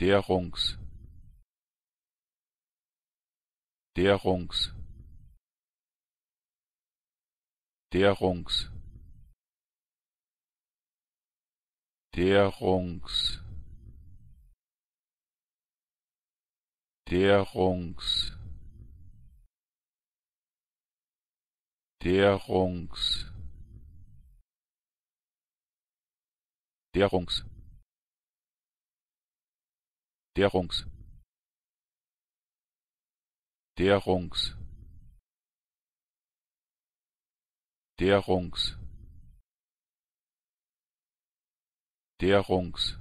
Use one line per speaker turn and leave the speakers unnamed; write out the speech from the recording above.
derungs derungs derungs derungs derungs derungs derungs derungs derungs derungs derungs